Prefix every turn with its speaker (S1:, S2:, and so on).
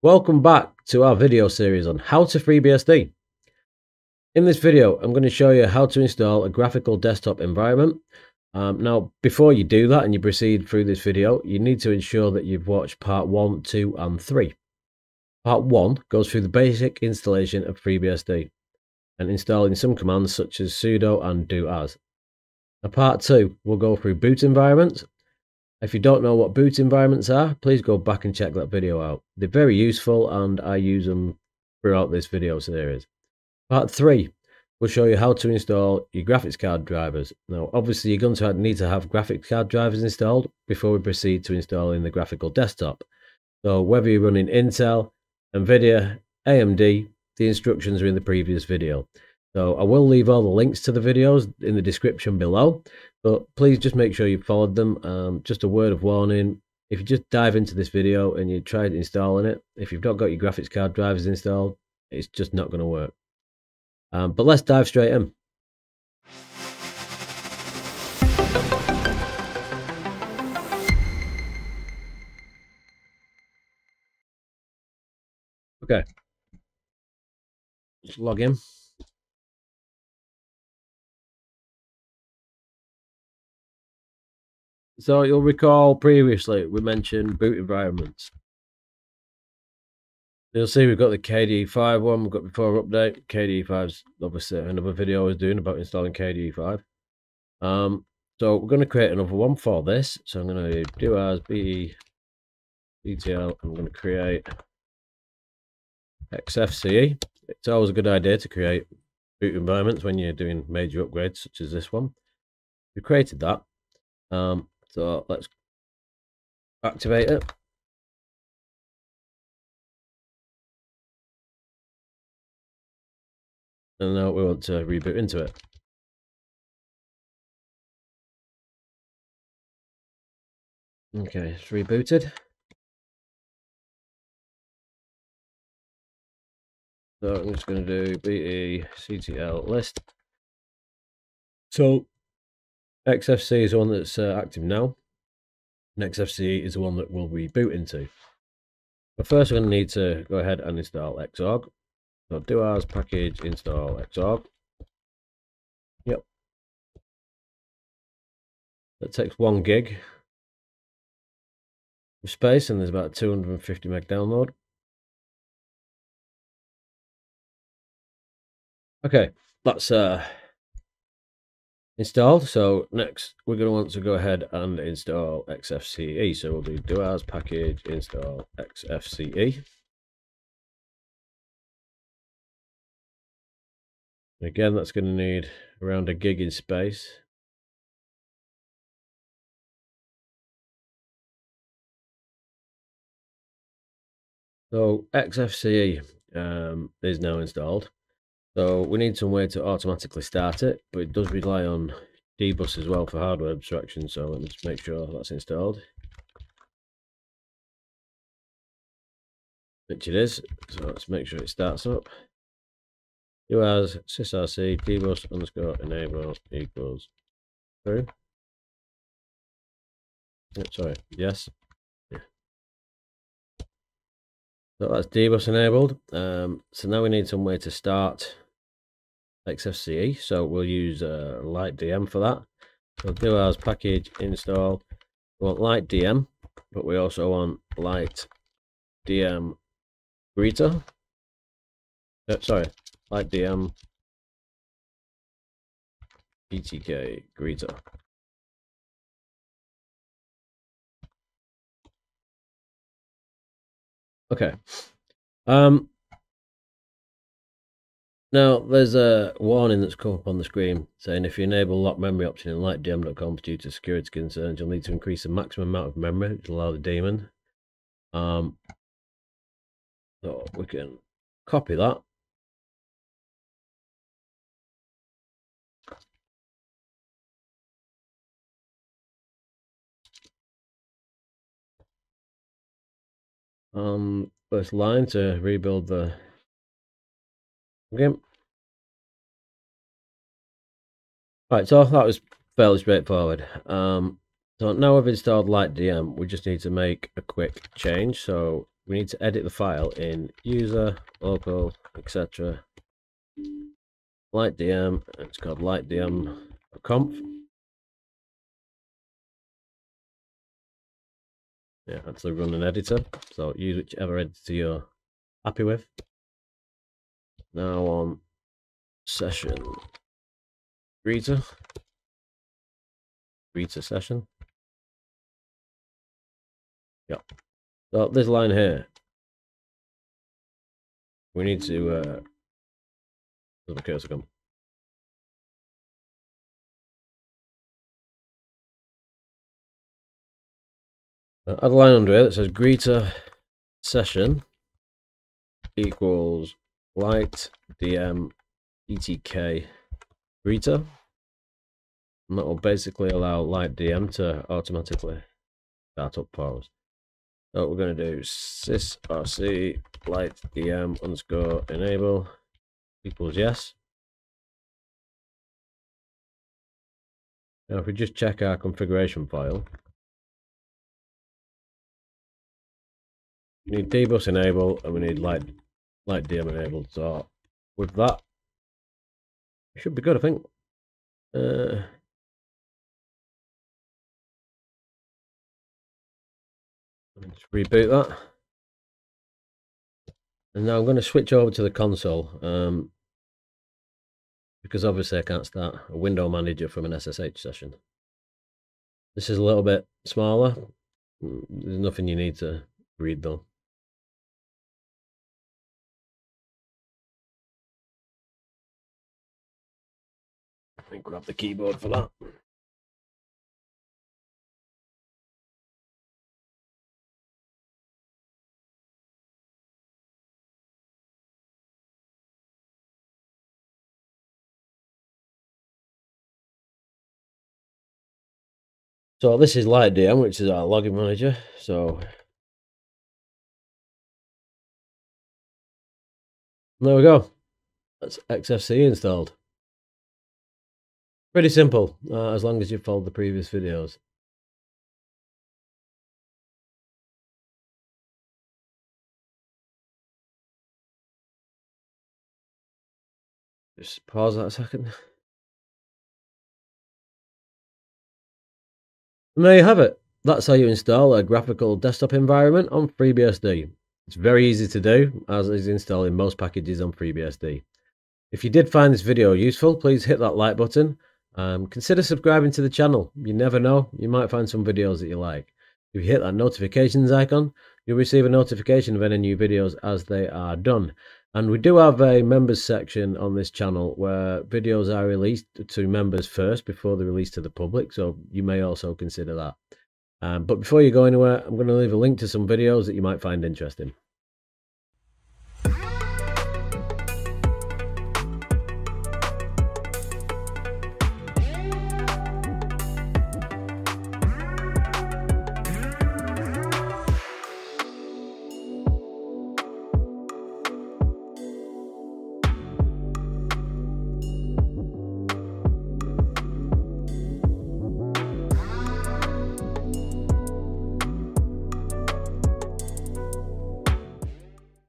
S1: Welcome back to our video series on how to FreeBSD. In this video, I'm going to show you how to install a graphical desktop environment. Um, now, before you do that and you proceed through this video, you need to ensure that you've watched part 1, 2 and 3. Part 1 goes through the basic installation of FreeBSD and installing some commands such as sudo and doas. Now, part 2 will go through boot environments if you don't know what boot environments are, please go back and check that video out. They're very useful and I use them throughout this video series. Part 3 will show you how to install your graphics card drivers. Now, obviously, you're going to need to have graphics card drivers installed before we proceed to installing the graphical desktop. So, whether you're running Intel, NVIDIA, AMD, the instructions are in the previous video. So I will leave all the links to the videos in the description below, but please just make sure you followed them. Um, just a word of warning, if you just dive into this video and you try installing it, if you've not got your graphics card drivers installed, it's just not going to work. Um, but let's dive straight in. Okay. Just log in. So you'll recall previously we mentioned boot environments. You'll see we've got the KDE5 one we've got before update. KDE5's obviously another video I was doing about installing KDE5. Um, so we're going to create another one for this. So I'm going to doas be detail. I'm going to create XFCE. It's always a good idea to create boot environments when you're doing major upgrades such as this one. We created that. Um, so let's activate it. And now we want to reboot into it. Okay, it's rebooted. So I'm just going to do BE list. So XFC is the one that's uh, active now. And XFCE is the one that we'll reboot into. But first, we're going to need to go ahead and install Xorg. So do as package install Xorg. Yep. That takes one gig of space, and there's about 250 meg download. Okay, that's uh installed. So next we're going to want to go ahead and install XFCE. So we'll do doas package install XFCE. Again, that's going to need around a gig in space. So XFCE um, is now installed. So we need some way to automatically start it, but it does rely on dbus as well for hardware abstraction. So let me just make sure that's installed. Which it is. So let's make sure it starts up. doas sysrc dbus underscore enable equals true. Oh, sorry, yes. Yeah. So that's dbus enabled. Um, so now we need some way to start XFCE. So we'll use uh, LightDM for that. So doas package install. We want LightDM, but we also want LightDM greeter. Uh, sorry, LightDM GTK greeter. Okay. Um, now, there's a warning that's come up on the screen saying if you enable lock memory option in lightdm.conf due to security concerns, you'll need to increase the maximum amount of memory to allow the daemon. Um, so we can copy that. Um, first line to rebuild the Okay. Right, so that was fairly straightforward. Um, so now I've installed LightDM, we just need to make a quick change. So we need to edit the file in user, local, etc. LightDM, it's called lightdm.conf. Yeah, that's run an editor. So use whichever editor you're happy with. Now on session greeter. Greeter session. Yeah. So this line here. We need to uh where's the cursor come? Uh, add a line under it that says greeter session equals light dm gtk greeter and that will basically allow light dm to automatically start up us so we're going to do sysrc light dm underscore enable equals yes. Now if we just check our configuration file. We need dbus enable and we need light light DM enabled. So with that, it should be good, I think. Uh, let's reboot that. And now I'm going to switch over to the console. Um, because obviously I can't start a window manager from an SSH session. This is a little bit smaller. Mm, there's nothing you need to read though. Me grab the keyboard for that. So this is LightDM, which is our login manager. So there we go. That's XFC installed. Pretty simple, uh, as long as you followed the previous videos. Just pause that a second. And there you have it. That's how you install a graphical desktop environment on FreeBSD. It's very easy to do, as is installing most packages on FreeBSD. If you did find this video useful, please hit that like button um, consider subscribing to the channel. You never know, you might find some videos that you like. If you hit that notifications icon, you'll receive a notification of any new videos as they are done. And we do have a members section on this channel where videos are released to members first before they're released to the public. So you may also consider that. Um, but before you go anywhere, I'm going to leave a link to some videos that you might find interesting.